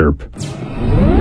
chirp.